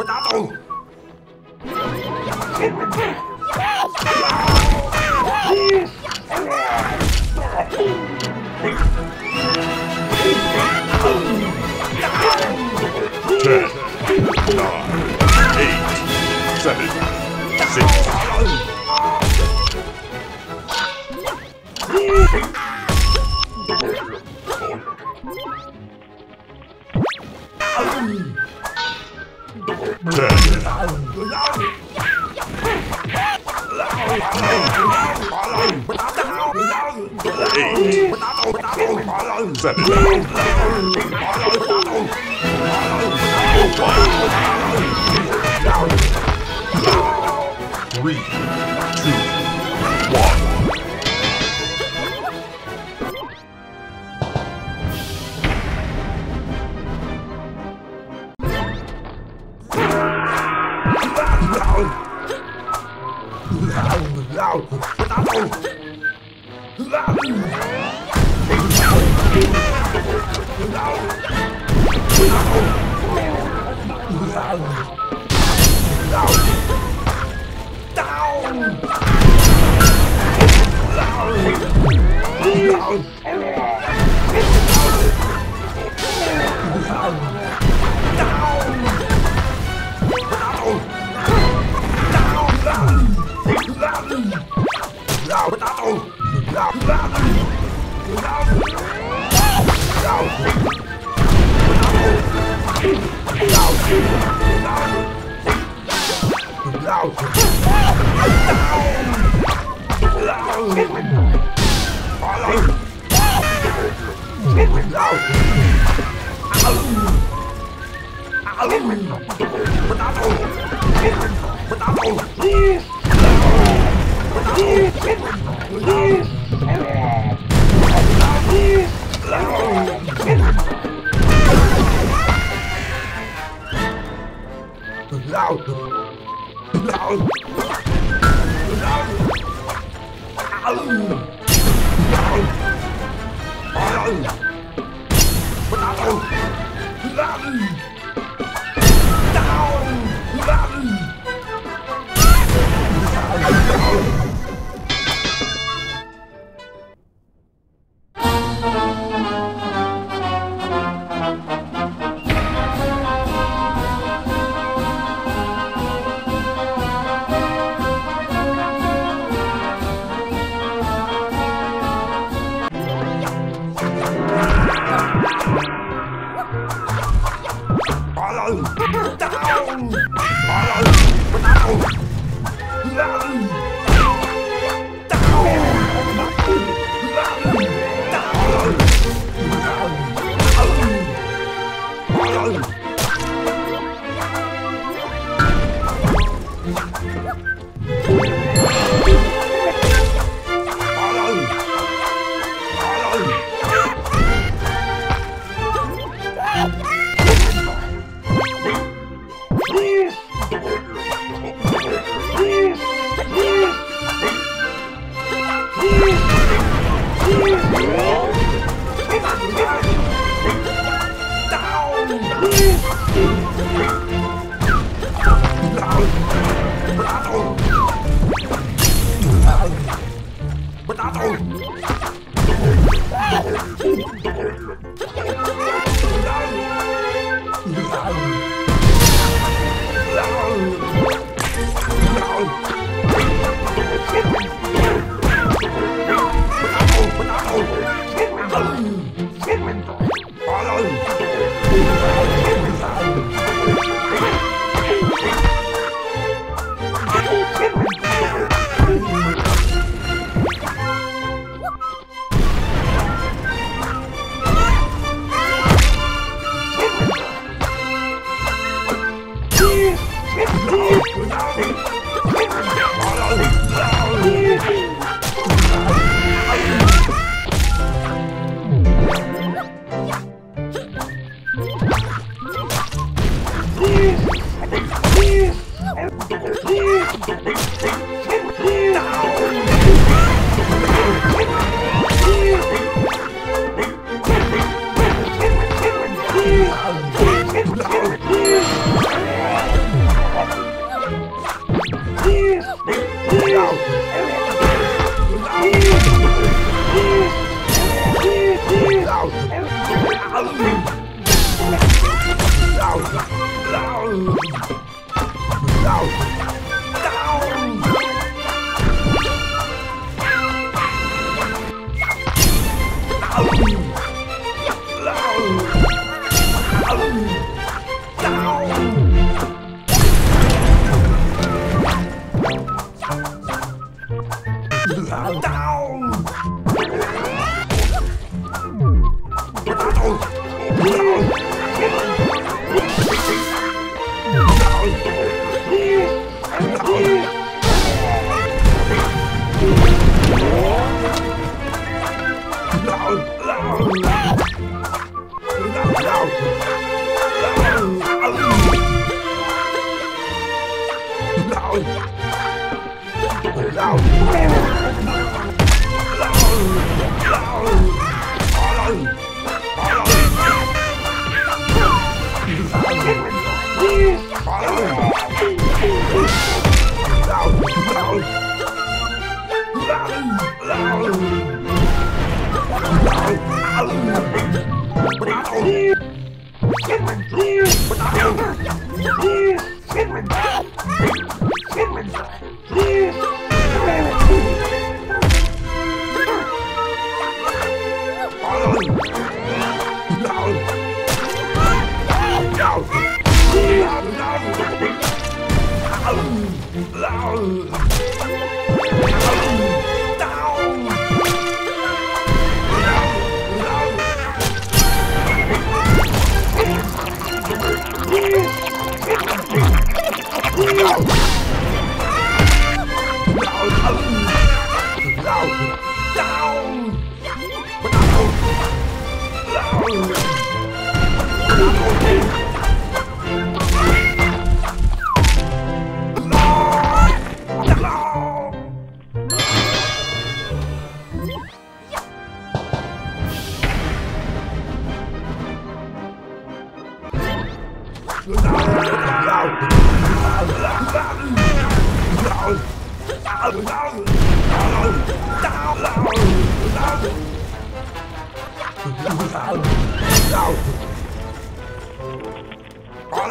我打倒你！Get my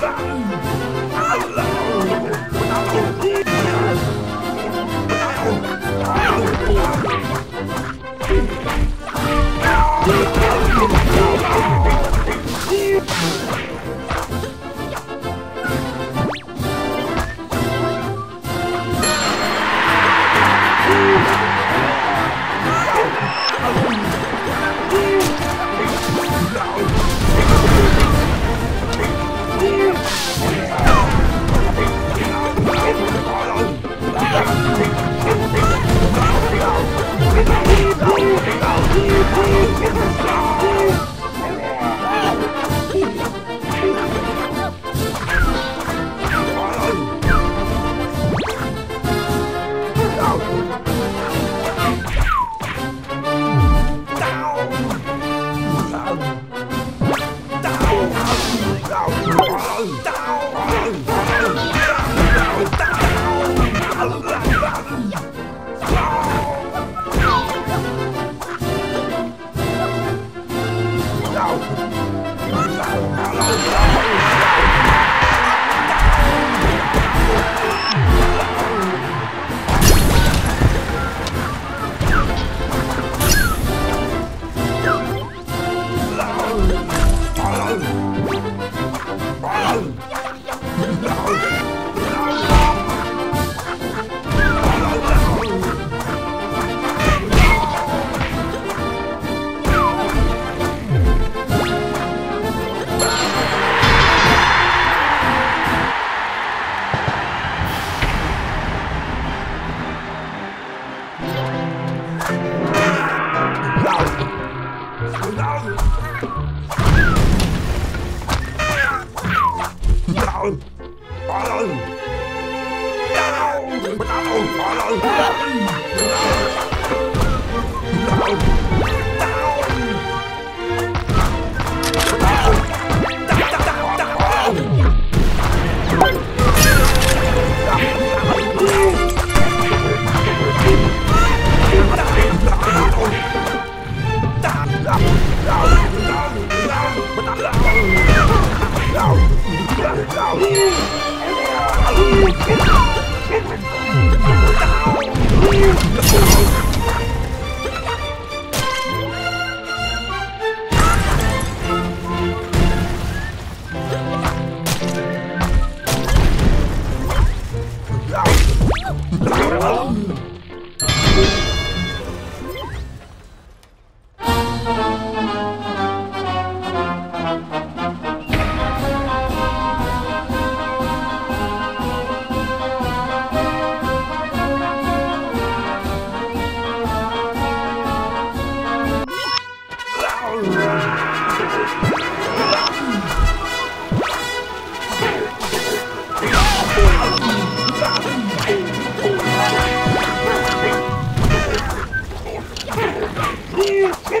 Bam! Steve, Steve, Steve, Steve, Steve,